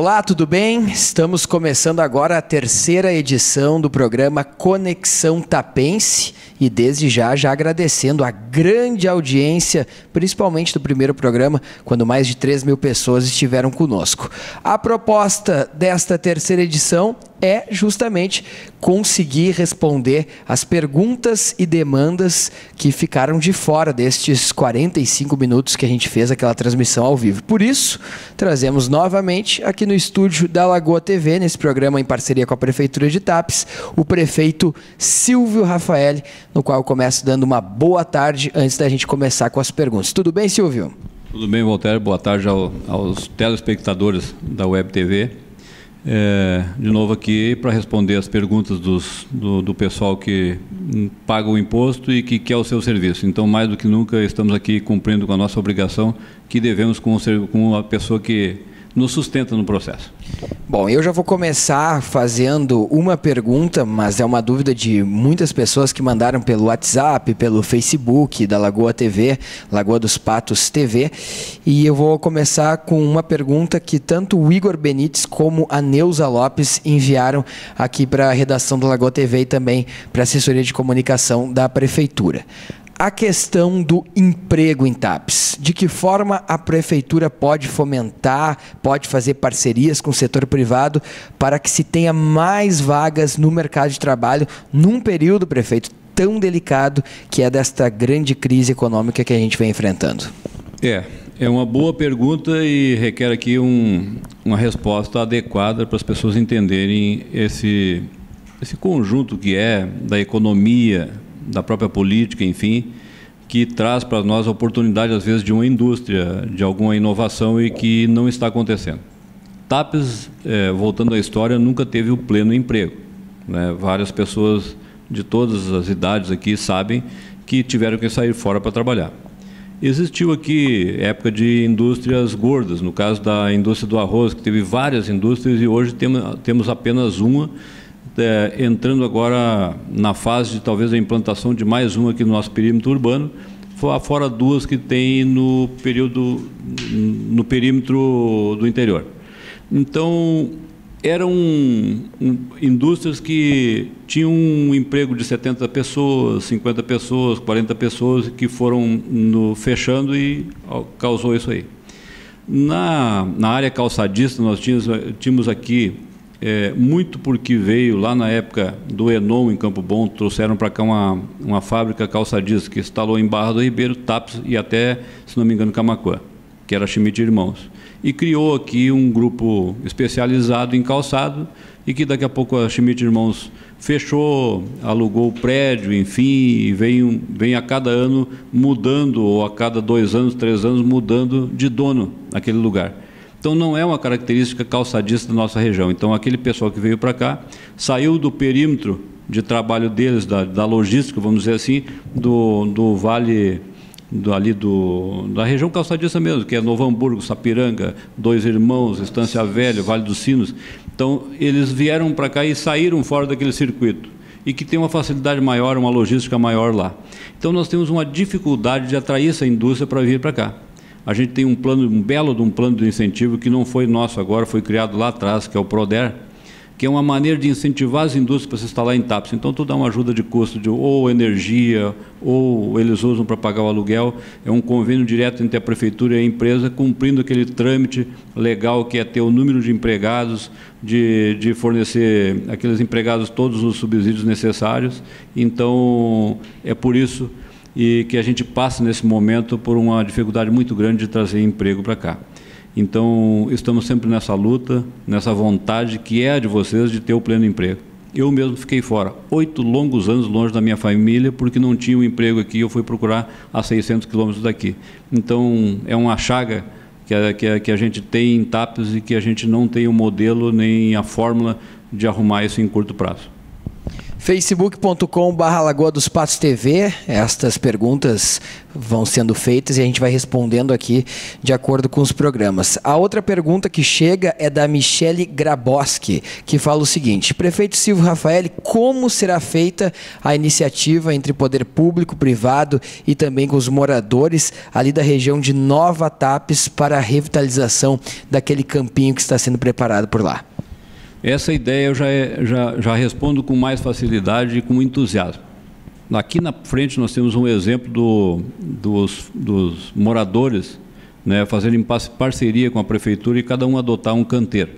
Olá, tudo bem? Estamos começando agora a terceira edição do programa Conexão Tapense e desde já já agradecendo a grande audiência, principalmente do primeiro programa, quando mais de 3 mil pessoas estiveram conosco. A proposta desta terceira edição é justamente conseguir responder as perguntas e demandas que ficaram de fora destes 45 minutos que a gente fez aquela transmissão ao vivo. Por isso, trazemos novamente aqui no estúdio da Lagoa TV, nesse programa em parceria com a Prefeitura de Tapes, o prefeito Silvio Rafael, no qual eu começo dando uma boa tarde antes da gente começar com as perguntas. Tudo bem, Silvio? Tudo bem, Walter. Boa tarde ao, aos telespectadores da Web TV. É, de novo aqui para responder as perguntas dos, do, do, pessoal que paga o imposto e que quer o seu serviço. Então, mais do que nunca, estamos aqui cumprindo com a nossa obrigação que devemos com, com a pessoa que nos sustenta no processo. Bom, eu já vou começar fazendo uma pergunta, mas é uma dúvida de muitas pessoas que mandaram pelo WhatsApp, pelo Facebook da Lagoa TV, Lagoa dos Patos TV. E eu vou começar com uma pergunta que tanto o Igor Benites como a Neuza Lopes enviaram aqui para a redação da Lagoa TV e também para a assessoria de comunicação da Prefeitura a questão do emprego em TAPS. De que forma a prefeitura pode fomentar, pode fazer parcerias com o setor privado para que se tenha mais vagas no mercado de trabalho num período, prefeito, tão delicado que é desta grande crise econômica que a gente vem enfrentando? É, é uma boa pergunta e requer aqui um, uma resposta adequada para as pessoas entenderem esse, esse conjunto que é da economia da própria política, enfim, que traz para nós a oportunidade, às vezes, de uma indústria, de alguma inovação e que não está acontecendo. TAPES, é, voltando à história, nunca teve o pleno emprego. Né? Várias pessoas de todas as idades aqui sabem que tiveram que sair fora para trabalhar. Existiu aqui época de indústrias gordas, no caso da indústria do arroz, que teve várias indústrias e hoje temos apenas uma é, entrando agora na fase de talvez a implantação de mais uma aqui no nosso perímetro urbano, fora duas que tem no período no perímetro do interior. Então eram indústrias que tinham um emprego de 70 pessoas, 50 pessoas, 40 pessoas que foram no, fechando e causou isso aí. Na, na área calçadista, nós tínhamos, tínhamos aqui é, muito porque veio lá na época do Enon em Campo Bom, trouxeram para cá uma, uma fábrica calçadista que instalou em Barra do Ribeiro, TAPS e até, se não me engano, Camacuã, que era Schmidt Irmãos. E criou aqui um grupo especializado em calçado e que daqui a pouco a Schmidt Irmãos fechou, alugou o prédio, enfim, vem, vem a cada ano mudando, ou a cada dois anos, três anos, mudando de dono naquele lugar. Então não é uma característica calçadista da nossa região. Então aquele pessoal que veio para cá saiu do perímetro de trabalho deles, da, da logística, vamos dizer assim, do, do vale do, ali do, da região calçadista mesmo, que é Novo Hamburgo, Sapiranga, Dois Irmãos, Estância Velha, Vale dos Sinos. Então eles vieram para cá e saíram fora daquele circuito e que tem uma facilidade maior, uma logística maior lá. Então nós temos uma dificuldade de atrair essa indústria para vir para cá. A gente tem um plano, um belo de um plano de incentivo que não foi nosso agora, foi criado lá atrás, que é o Proder, que é uma maneira de incentivar as indústrias para se instalar em TAPS. Então, tu dá uma ajuda de custo de ou energia, ou eles usam para pagar o aluguel. É um convênio direto entre a prefeitura e a empresa, cumprindo aquele trâmite legal que é ter o número de empregados, de, de fornecer aqueles empregados todos os subsídios necessários. Então, é por isso e que a gente passa nesse momento por uma dificuldade muito grande de trazer emprego para cá. Então, estamos sempre nessa luta, nessa vontade que é a de vocês de ter o pleno emprego. Eu mesmo fiquei fora, oito longos anos longe da minha família, porque não tinha um emprego aqui, eu fui procurar a 600 quilômetros daqui. Então, é uma chaga que a, que, a, que a gente tem em TAPES e que a gente não tem o modelo nem a fórmula de arrumar isso em curto prazo. facebook.com.br Lagoa dos Patos TV. Estas perguntas vão sendo feitas e a gente vai respondendo aqui de acordo com os programas. A outra pergunta que chega é da Michele Graboski, que fala o seguinte: Prefeito Silvio Rafael, como será feita a iniciativa entre poder público, privado e também com os moradores ali da região de Nova Tapes para a revitalização daquele campinho que está sendo preparado por lá? Essa ideia eu já, já, já respondo com mais facilidade e com entusiasmo. Aqui na frente nós temos um exemplo do, dos, dos, moradores né, fazendo parceria com a prefeitura e cada um adotar um canteiro.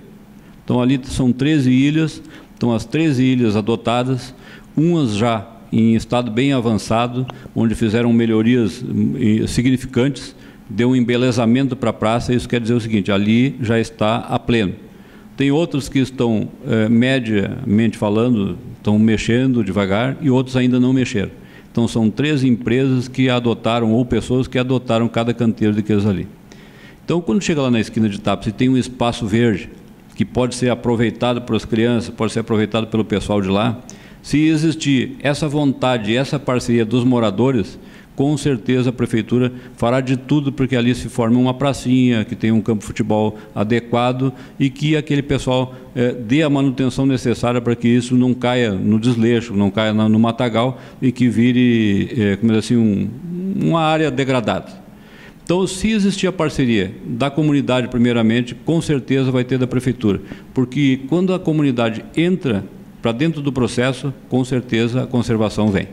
Então ali são 13 ilhas, estão as 13 ilhas adotadas, umas já em estado bem avançado, onde fizeram melhorias hum, significantes, deu um embelezamento para a praça, isso quer dizer o seguinte, ali já está a pleno. Tem outros que estão, é, mediamente falando, estão mexendo devagar e outros ainda não mexeram. Então, são três empresas que adotaram, ou pessoas que adotaram cada canteiro daqueles ali. Então, quando chega lá na esquina de Tapes e tem um espaço verde, que pode ser aproveitado pelas crianças, pode ser aproveitado pelo pessoal de lá, se existir essa vontade, essa parceria dos moradores, com certeza a prefeitura fará de tudo porque ali se forme uma pracinha, que tenha um campo de futebol adequado e que aquele pessoal eh, dê a manutenção necessária para que isso não caia no desleixo, não caia no matagal e que vire, eh, como assim, um, uma área degradada. Então, se existir a parceria da comunidade, primeiramente, com certeza vai ter da prefeitura, porque quando a comunidade entra para dentro do processo, com certeza a conservação vem.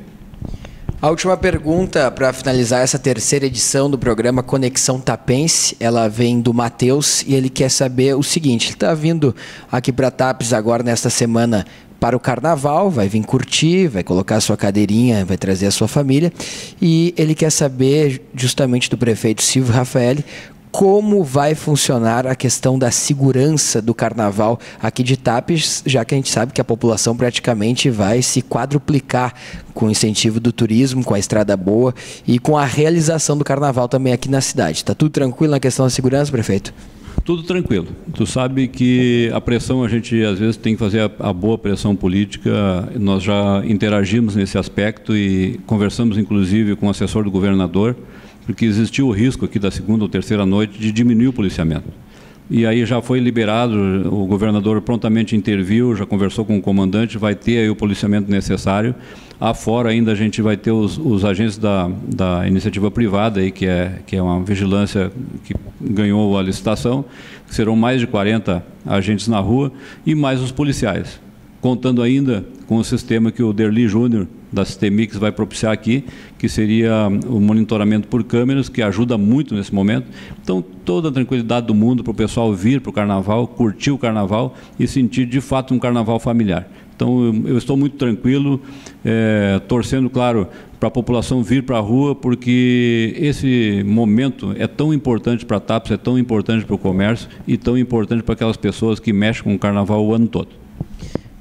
A última pergunta para finalizar essa terceira edição do programa Conexão Tapense, ela vem do Matheus e ele quer saber o seguinte: ele está vindo aqui para Tapes agora nesta semana para o carnaval, vai vir curtir, vai colocar a sua cadeirinha, vai trazer a sua família. E ele quer saber justamente do prefeito Silvio Rafael como vai funcionar a questão da segurança do carnaval aqui de Tapes, já que a gente sabe que a população praticamente vai se quadruplicar com o incentivo do turismo, com a estrada boa e com a realização do carnaval também aqui na cidade. Está tudo tranquilo na questão da segurança, prefeito? Tudo tranquilo. Tu sabe que a pressão, a gente às vezes tem que fazer a, a, boa pressão política. Nós já interagimos nesse aspecto e conversamos inclusive com o assessor do governador porque existiu o risco aqui da segunda ou terceira noite de diminuir o policiamento. E aí já foi liberado, o governador prontamente interviu, já conversou com o comandante, vai ter aí o policiamento necessário. Afora ainda a gente vai ter os, os agentes da, da iniciativa privada, aí, que, é, que é uma vigilância que ganhou a licitação, serão mais de 40 agentes na rua, e mais os policiais contando ainda com o sistema que o Derli Júnior da Sistemix vai propiciar aqui, que seria o monitoramento por câmeras, que ajuda muito nesse momento. Então, toda a tranquilidade do mundo para o pessoal vir para o carnaval, curtir o carnaval e sentir de fato um carnaval familiar. Então, eu, eu estou muito tranquilo, é, torcendo, claro, para a população vir para a rua, porque esse momento é tão importante para a TAPS, é tão importante para o comércio e tão importante para aquelas pessoas que mexem com o carnaval o ano todo.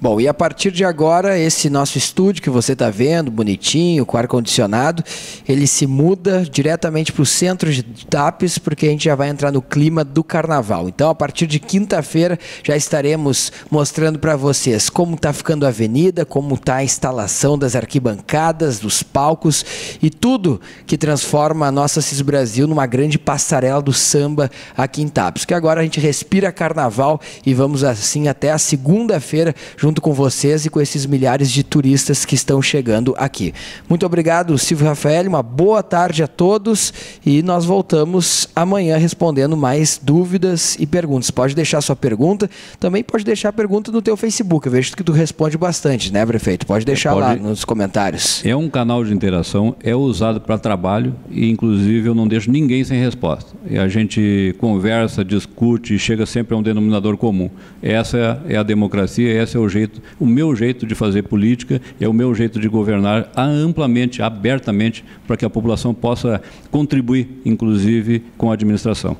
Bom, e a partir de agora, esse nosso estúdio que você está vendo, bonitinho, com ar-condicionado, ele se muda diretamente para o centro de Tapes, porque a gente já vai entrar no clima do carnaval. Então, a partir de quinta-feira, já estaremos mostrando para vocês como está ficando a avenida, como está a instalação das arquibancadas, dos palcos e tudo que transforma a nossa CIS Brasil numa grande passarela do samba aqui em Tapes. Que agora a gente respira carnaval e vamos assim até a segunda-feira, junto com vocês e com esses milhares de turistas que estão chegando aqui. Muito obrigado, Silvio Rafael, uma boa tarde a todos e nós voltamos amanhã respondendo mais dúvidas e perguntas. Pode deixar sua pergunta, também pode deixar a pergunta no teu Facebook, eu vejo que tu responde bastante, né, prefeito? Pode deixar pode... lá nos comentários. É um canal de interação, é usado para trabalho e inclusive eu não deixo ninguém sem resposta. E a gente conversa, discute e chega sempre a um denominador comum. Essa é a democracia, esse é o jeito jeito, o meu jeito de fazer política, é o meu jeito de governar amplamente, abertamente, para que a população possa contribuir, inclusive, com a administração.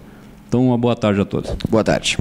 Então, uma boa tarde a todos. Boa tarde.